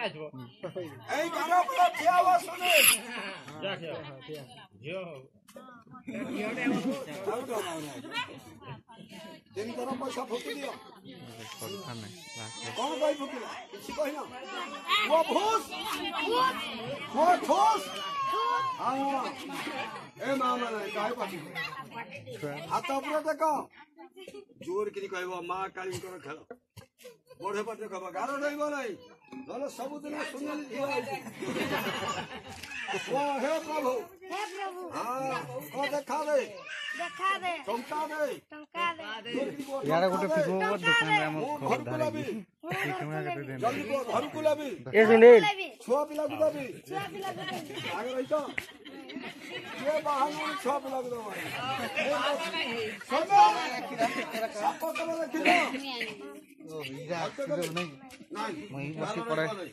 এই গানগুলো দিয়ে আওয়াজ শুনে ତିନି ଥର ପଇସା ଫୁକି ଦିଅ କଣ କହି ଫୁକିଲା କିଛି କହିନ ମୋ ଭୁଷ ମୋ ଠୋଷ ଏ ମା ମାନେ କାହିଁ ପାଟି ହାତ ଉପରେ ଦେଖ ଜୋର କିରି କହିବ ମା କାଳୀଙ୍କର ଖେଳ ବଢେ ପାଠ କବ ଗାର ରହିବ ନାହିଁ ନହେଲେ ସବୁଦିନ ସୁନେଲି ଝିଅ ହେ ପ୍ରଭୁ ହେ ପ୍ରଭୁ ହଁ ଦେଖା ଦେ ଦେଖା ଦେ ଟଙ୍କା ଦେ ଟଙ୍କା ଦେ ୟାର ଗୋଟେ ଫିଲ୍ମ ମୋର ଦୋକାନରେ ଆମ ଖବର ଧରିବି ଜଲ୍ଦି ଘରକୁ ଲାବି ଏ ସୁନେଲ ଛୁଆ ପିଲାକୁ ଦେବି ଛୁଆ ପିଲାକୁ ଦେବି ଆଗେ ରହିଛ ये बहाने छाप लग दो भाई साप को रखी दो हिजो नै महिनापछि पढाइ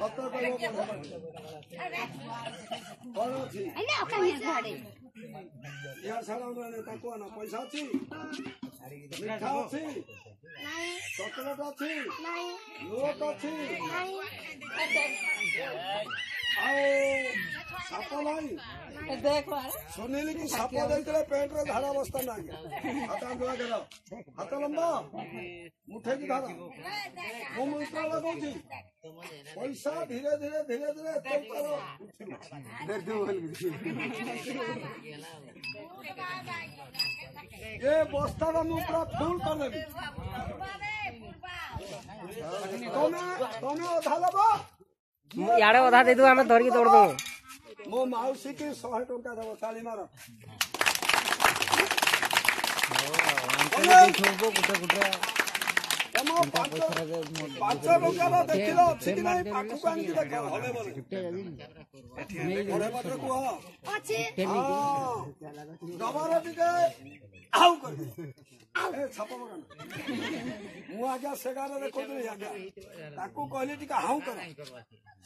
તక్కువ પૈસા ଅଛି ମିଠା ଅଛି ଚକୋଲେଟ୍ ଅଛି ନୋଟ୍ ଅଛି ସାପ ନାହିଁ ସୁନିଲ କି ସାପ ଦେଇଥିଲେ ପେଣ୍ଟର ଧାର ଅବସ୍ଥା ନାହିଁ ହାତ ଆଣ୍ଠୁଆ ଧର ହାତ ଲମ୍ବା ମୁଠେଇକି ଧର ମୁଁ ମୁଦ୍ରା ଲଗାଉଛି ପଇସା ଧୀରେ ଧୀରେ ଧୀରେ ଧୀରେ ଏତେ ତାର ଏ ବସ୍ତାଟା ମୁଁ ପୁରା ଫୁଲ କରିଦେବି ତମେ ତମେ ଅଧା ଲବ ଇଆଡ଼େ ଅଧା ଦେଇଦେବୁ ଆମେ ଧରିକି ଦୌଡ଼ିଦେବୁ ମୋ ମାଉସୀକି ଶହେ ଟଙ୍କା ଦେବ ଚାଲି ମାର ଗୋଟେ ଗୋଟେ ପାଞ୍ଚ ଟଙ୍କା ଦେଖିଲ ଅଛି କି ନାହିଁ ପାଖକୁ ଆଣିକି ଦେଖ କୁହ ନବର ଟିକେ আউ করবি ଏ ଛାପ ପକାନ ମୁଁ ଆଜ୍ଞା ସେ ଗାଁରେ ଦେଖୁଥିଲି ଆଜ୍ଞା ତାକୁ କହିଲି ଟିକେ ହାଉ କର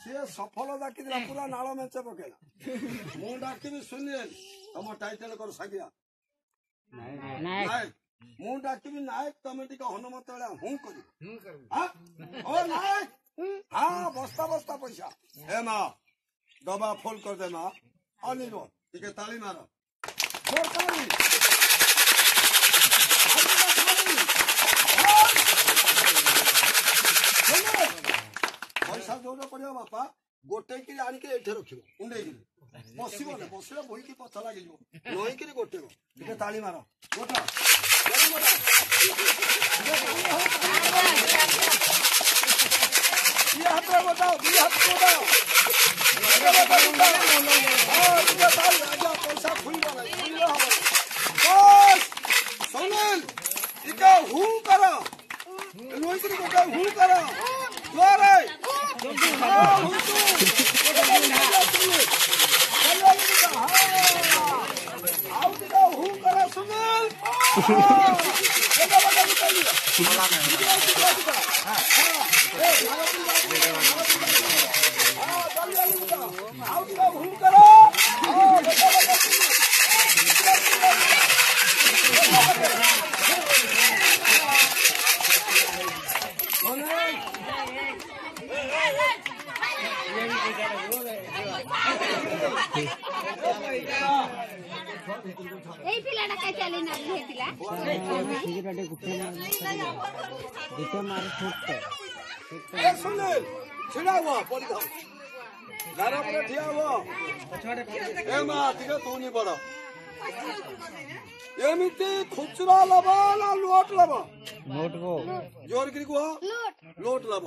ସିଏ ସଫଲ ଡାକିଥିଲା ପୁରା ନାଳ ମେଞ୍ଚେ ପକେଇଲା ମୁଁ ଡାକିବି ସୁନିଲ ତମ ଟାଇଟେଲ କର ସାଗିଆ ମୁଁ ଡାକିବି ନାୟକ ତମେ ଟିକେ ହନୁମତ ବେଳେ ହୁଁ କରିବ ଓ ନାୟକ ହଁ ବସ୍ତା ବସ୍ତା ପଇସା ହେ ମା ଦବା ଫୋଲ କରିଦେ ମା ଅନିବ ଟିକେ ତାଳି ମାର ପଇସା ଯୋଉଟା ପଡିବ ବାପା ଗୋଟେଇକିରି ଆଣିକି ଏଇଠି ରଖିବ କୁଣ୍ଡେଇକିରି ବସିବ ନା ବସିଲେ ବୋହିକି ପଛ ଲାଗିଯିବ ନଈକିରି ଗୋଟେଇବ ଟିକେ ତାଳି ମାର ଗୋଟା ହାତରେ ଗୋଟାଅ ଦୁଇ ହାତ ଗୋଟାଅ ପଇସା ଖୁଲିବ ନାହିଁ ଖୁଲିଲେ ହବ ସୁନିଲ ଟିକେ ହୁ କର ନୁହେଁକିରି ଗୋଟେ ହୁ କର ଜୋରେ Ha ha ha! ଏଇ ପିଲାଟା କାଇଁ ଚାଲି ନାଲି ହେଇଥିଲା ଛିଡ଼ା ହୁଅ ପଡ଼ିଥାଉ ଗାର ଉପରେ ଠିଆ ହୁଅ ଏ ମା ଟିକେ ତୁନି ବଡ଼ ଏମିତି ଖୁଚୁରା ଲବ ନା ଲୋଟ ଲବ ଜୋର କରି କୁହ ଲୋଟ ଲବ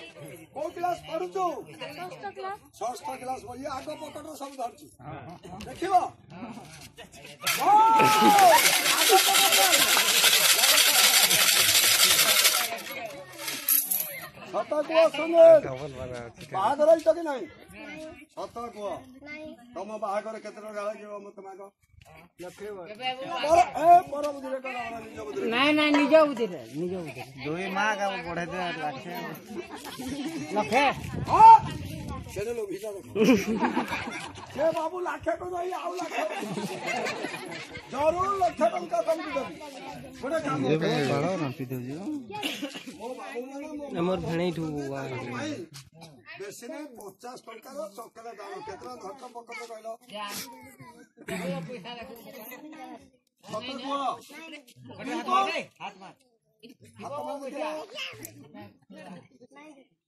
କୋଉ କ୍ଲାସ ପଢୁଛୁ ଷଷ୍ଠ କ୍ଲାସ ପଢି ଆଗ ପକଟ ସବୁ ଧରିଛୁ ଦେଖିବ ছাতা কুয়া সঙ্গে বাহাঘর ହେଇଛ କି ନାହିଁ ସତ କୁହ ତମ ବାହାଘର କେତେ ଟଙ୍କା ଲାଗିବ ମତେ ମାଗ ନାଇଁ ନାଇଁ ନିଜ ବୁଦ୍ଧିରେ ନିଜ ବୁଦ୍ଧିରେ ଦୁଇ ମାଆ ବଢେଇ ଦେବେ ଲକ୍ଷେ ଲକ୍ଷେ চ্যানেলও ভিজা দেখো সে বাবু লাখে টাকা যাই আউ লাখে জরুর লাখে টাকা তুমি দেবি গোটে কাম বাড়াও না পি দেউ আমার ভেণেই ঢু বুয়া বেশি না 50 টাকার চকলে দাম কত ধরক পকত কইল পয়সা রাখো কত বড় হাত মার হাত মার হাত মার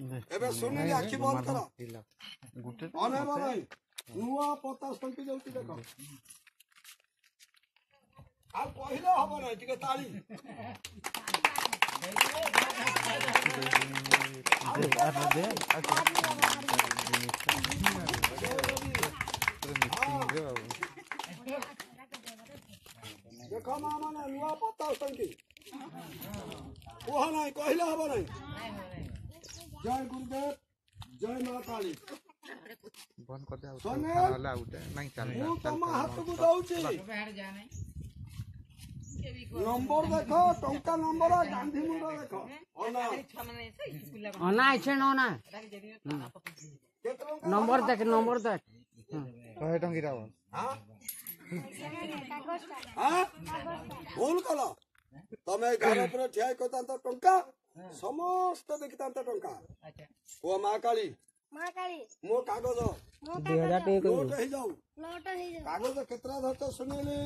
ଏବେ ଶୁଣିଲି ଆଖି ବନ୍ଦ କର ଅନେବ ନାହିଁ ନୂଆ ପତା ଶୋଇକି ଯାଉଛି ଦେଖ ଆଉ କହିଲେ ହବ ନାହିଁ ଟିକେ ତାଳି ଦେଖ ମା ମାନେ ନୂଆ ପତା ଶୋଇକି କୁହ ନାହିଁ କହିଲେ ହବ ନାହିଁ জয় গুরুদেব জয় মা কালী বন্ধ করে দাও সোনে লাউটা নাই চালে মু তোমা হাতকু দউছি নম্বর দেখো টঙ্কা নম্বর গান্ধী মুন্ড দেখো অনা অনা আছে না নম্বর দেখ নম্বর দেখ কয় টঙ্কি দাও হ্যাঁ হ্যাঁ ভুল কল তুমি ঘর উপরে ঠিয়া কইতান্ত টঙ্কা ସମସ୍ତ ବିକିତାନ୍ତ ଟଙ୍କା ଓ ମା କାଳୀ ମୋ କାଗଜ କାଗଜ କେତେଟା ଧରିଛ ଶୁଣିଲି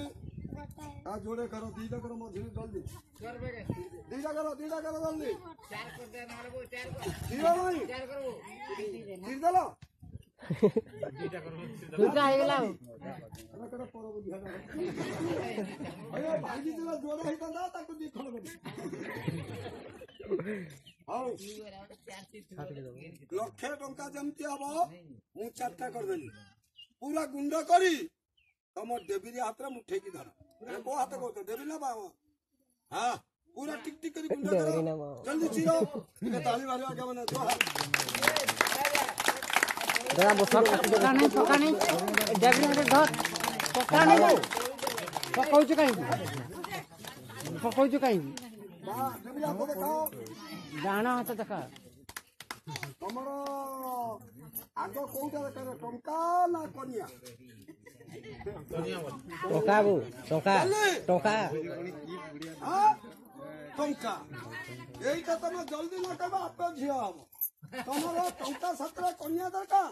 ତା ଯୋଡ଼େ କର ଦିଟା କର ମଝିରେ ଜଲ୍ଦି ଦିଟା କର ଦିଟା କର ଜଲ୍ଦି ଦିଅ ନାଇଁ ଦେଇଦେଲ ଭାଙ୍ଗିଥିଲା ଯୋଡ଼େ ହେଇଥାନ୍ତା ତାକୁ ଦୁଇ ଖଣ୍ଡ କରି ଆଉ ଲକ୍ଷେ ଟଙ୍କା ଯେମିତି ହବ ମୁଁ ଚାରିଟା କରିଦେଲି ପୁରା ଗୁଣ୍ଡ କରି ତମ ଡେବିରି ହାତରେ ମୁଁ ଠେକି ଧର କୋଉ ହାତ କହୁଛ ଡେବି ନା ବାମ ହଁ ପୁରା ଟିକ ଟିକ କରି ଗୁଣ୍ଡ କର ଜଲ୍ଦି ଚିର ତାଳି ମାରିବା କେବଳ ସକାଳେ ସକାଳେ ଡେବିରି ହାତରେ ଧର ପକାଉଛୁ କାହିଁକି ପକାଉଛୁ କାହିଁକି ଡାହାଣ ହାତ ଦେଖ ତମର ଆଗ କୋଉଟା ଦରକାର ଟଙ୍କା ନା କନିଆ ଟଙ୍କା ବୁ ଟଙ୍କା ଟଙ୍କା ଟଙ୍କା ଏଇଟା ତମେ ଜଲ୍ଦି ନ କହିବ ଆପେ ଝିଅ ହବ ତମର ଟଙ୍କା ସାଥିରେ କନିଆ ଦରକାର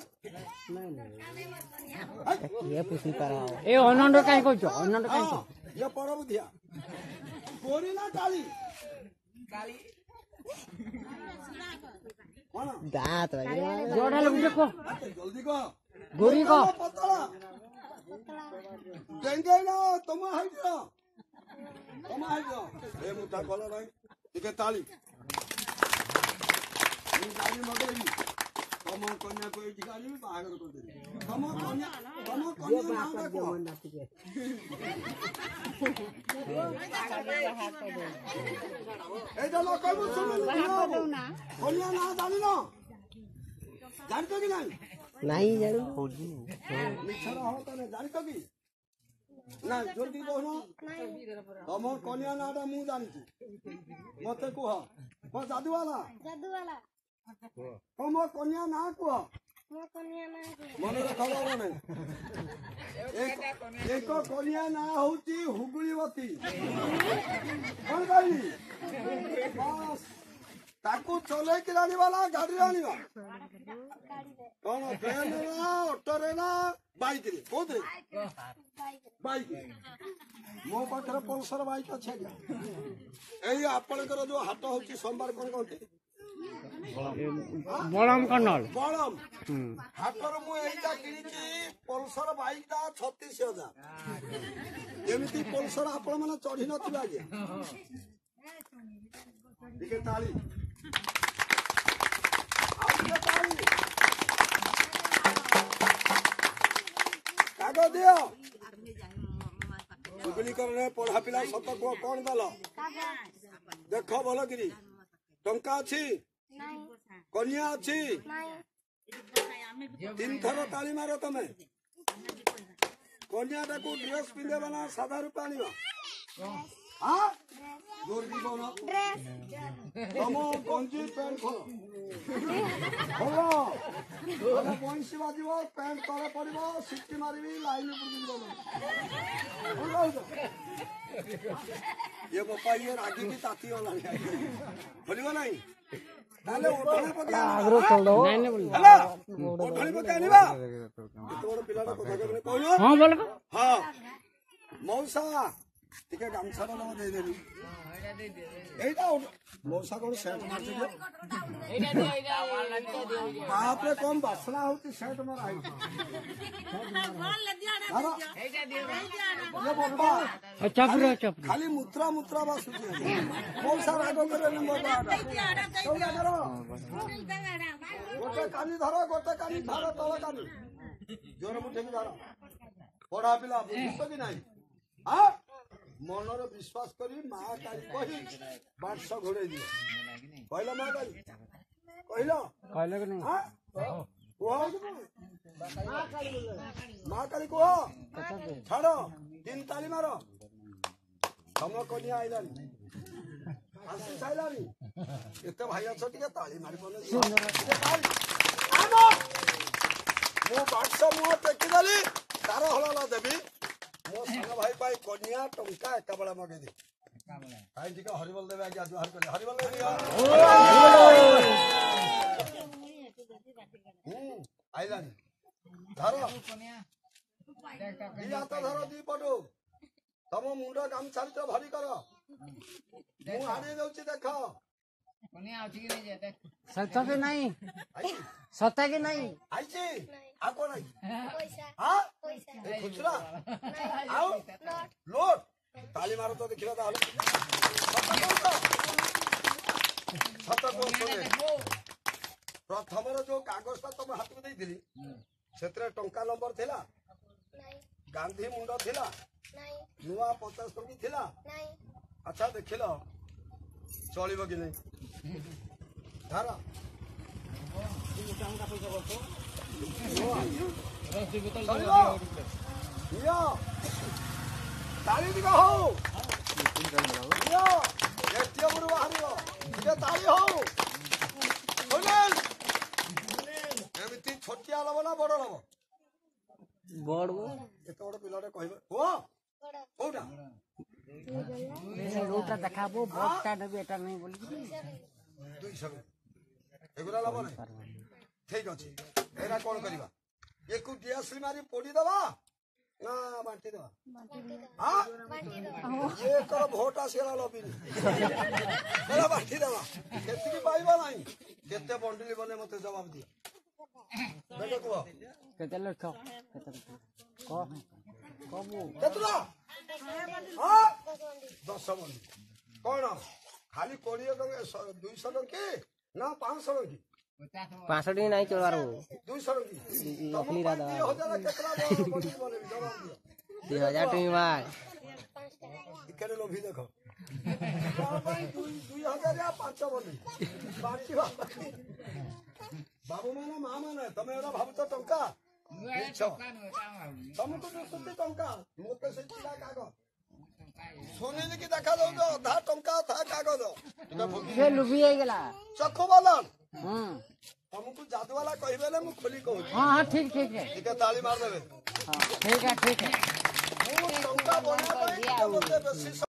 କିଏ ପୁଷି ପାର ଏ ଅନଣ୍ଡ କାହିଁ କହୁଛ ଅନଣ୍ଡ କାହିଁ या परब दिया गोरी ना काली काली दात जोड़ा लग को जल्दी को गोरी को पतला डेंगे ना तुम हाई दो तुम हाई दो ए मुता कॉलर भाई ठीक है ताली ताली मगरी ତମ କନ୍ୟାକୁ ଏଇଠି ଆଣିବି ବାହାଘର କରିଦେବି ତମ କନ୍ୟା ତମ କନ୍ୟା ନାଁଟା କୁହ ଏଇଟା ନ କହିବୁ ଶୁଣିଲୁ କନ୍ୟା ନାଁ ଜାଣିନ ଜାଣିଛ କି ନାଇଁ ନାଇଁ ଜାଣୁ ମିଛର ହଳ ତମେ ଜାଣିଛ କି ନା ଜଲ୍ଦି କହୁନ ତମ କନ୍ୟା ନାଁଟା ମୁଁ ଜାଣିଛି ମତେ କୁହ ହଁ ଯାଦୁବାଲା ଯାଦୁବାଲା তোমার কনিয়া না কুয়া ମନରେ ଖବର ନାହିଁ ଏକ କନ୍ୟା ନାଁ ହଉଛି ହୁଗୁଳିବତୀ କଣ କହିଲି ତାକୁ ଚଲେଇକି ଆଣିବା ଗାଡିରେ ଆଣିବା କଣ ଟ୍ରେନରେ ନା ଅଟୋରେ ନା ବାଇକରେ କୋଉଥିରେ ବାଇକ ମୋ ପାଖରେ ପଲ୍ସର ବାଇକ ଅଛି ଆଜ୍ଞା ଏଇ ଆପଣଙ୍କର ଯୋଉ ହାଟ ହଉଛି ସୋମବାର କଣ କହୁଛି ବଳମ କର୍ଣ୍ଣଲ ହାଟରୁ ମୁଁ ଏଇଟା କିଣିଛି ପଲ୍ସର ବାଇକଟା ଛତିଶ ହଜାର ଏମିତି ପଲ୍ସର ଆପଣ ମାନେ ଚଢି ନଥିବେ ଆଜ୍ଞା ଟିକେ ତାଳି କାଗ ଦିଅ ଗୁଗୁଲିକରଣରେ ପଢା ପିଲା ସତ କୁହ କଣ ଦେଲ ଦେଖ ଭଲକିରି ଟଙ୍କା ଅଛି କନ୍ୟା ଅଛି ତିନି ଥର ତାଳି ମାର ତମେ କନ୍ୟାଟାକୁ ଡ୍ରେସ୍ ପିନ୍ଧେଇବ ନା ସାଧା ରୂପା ଆଣିବ ତମ ଗଞ୍ଜି ପ୍ୟାଣ୍ଟ ଖୋଲ ଖୋଲ ବଇଁଶୀ ବାଜିବ ପ୍ୟାଣ୍ଟ ତଳେ ପଡିବ ସିଟି ମାରିବି ଲାଇନ୍ ବୁଝିବ ଇଏ ବୋପା ଇଏ ରାଗିକି ତାତି ଗଲାଣି ଖୋଲିବ ନାହିଁ ହଁ ବୋଲ ହଁ ମଉସା ଟିକେ ଗାମୁଛା ଦେଇଦେବି এইটা মৌসাগর সেট মারছে বাপরে কম বাসনা হচ্ছে সেট মারা আচ্ছা, খালি মুত্রা মুত্রা বাসুছে মৌসা রাগ করে গোটে কানি ধরো গোটে কানি ধরো তল কানি জোরে মুঠে ধরো পড়া পিলা কি নাই হ্যাঁ? ମନର ବିଶ୍ୱାସ କରି ମା କାଲି କହି ବାରଶ ଘୋଡ଼େଇ ଦିଅ କହିଲ ମା କାଲି କହିଲ କୁହ ମା କାଲି କୁହ ଛାଡ଼ ତିନି ତାଳି ମାର ତମ କନିଆ ଆଇଲାଣି ଆସି ସାଇଲାଣି ଏତେ ଭାଇ ଅଛ ଟିକେ ତାଳି ମାରିବନି ମୁଁ ବାକ୍ସ ମୁହଁ ଟେକିଦେଲି ତାର ହଳ ଦେବି ମୋ ସାନ ଭାଇ ପାଇଁ କନିଆ ଟଙ୍କା ଏକାବେଳେ ମଗେଇ ଦେ କାହିଁ ଟିକେ ହରିବଲ ଦେବେ ଆଜ୍ଞା ଜୁହାର କଲେ ହରିବଲ ଆଇଲାଣି ଧର ଦି ହାତ ଧର ଦି ପଟୁ ତମ ମୁଣ୍ଡ ଗାମଛାରି ତ ଭରି କର ମୁଁ ହାରେଇ ଦଉଛି ଦେଖ कोणी आवची की नाही जाते सत्ता की नाही सत्ता की नाही आईची हा कोण आहे हा ए, खुचरा आऊ लोट ताली मारत होते खेळत आलो ସତ କହୁଥିଲେ ପ୍ରଥମର ଯୋଉ କାଗଜଟା ତମ ହାତକୁ ଦେଇଥିଲି ସେଥିରେ ଟଙ୍କା ନମ୍ବର ଥିଲା ଗାନ୍ଧୀ ମୁଣ୍ଡ ଥିଲା ନୂଆ ପଚାଶ ଟଙ୍କା ଥିଲା ଆଚ୍ଛା ଦେଖିଲ চলিব কি নেই ধারা ଚାରିଦିଗ ହଉ ଜାତୀୟ ଗୁରୁ ବାହାରିବ ଟିକେ ତାଳି ହଉ ଏମିତି ଛୋଟିଆ ଲବ ନା ବଡ ଲବ ବଡ ଏତେ ବଡ ପିଲାଟେ କହିବେ କୁହ କୋଉଟା ওটা দেখাবো বটটা নেবে এটা নেই বলি এগুলা লাভ নাই ঠিক আছে এরা কোন করিবা একু ডিয়াসি মারি পড়ি দেবা না বাটি দেবা হ্যাঁ এ তোর ভোট আসিলা লবিনি এরা বাটি দেবা সেতিকি পাইবা নাই কেতে বন্ডিলি বলে মতে জবাব দি বেটা কুহ কেতে লক্ষ কেতে কবু কেতলা ଦଶ ବନ୍ଧୁ କ'ଣ ଖାଲି କୋଡ଼ିଏ ଟଙ୍କା ଦୁଇଶହ ଟଙ୍କି ନା ପାଞ୍ଚଶହ ଟଙ୍କି ପାଞ୍ଚଶହ ଟଙ୍କା ନାଇଁ ଚଳିବାର ଦୁଇଶହ ଟଙ୍କି ଦୁଇ ହଜାର ଟଙ୍କା ଟିକେଟ ଲୋଭି ଦେଖ ଦୁଇ ହଜାର ପାଞ୍ଚ ବୋଲି ବାବୁ ମାନେ ମା ମାନେ ତମେ ଏଗୁଡ଼ା ଭାବୁଛ ଟଙ୍କା ବୁଝିଛ ତମକୁ ଦୋଷନ୍ତି ଟଙ୍କା ମୋତେ ସେ ଥିଲା କାଗଜ ଶୁଣିଲି କି ଦେଖା ଦଉଛ ଅଧା ଟଙ୍କା ଅଧା କାଗଜ ଚକ୍ଷୁ ବାଲା ତମକୁ ଯାଦୁବାଲା କହିବେ ନା ମୁଁ ଖୋଲି କହୁଛି ଟିକେ ତାଳି ମାରିଦେବେ ମୁଁ ଟଙ୍କା ବନେଇବା ପାଇଁ ମୋତେ ବେଶୀ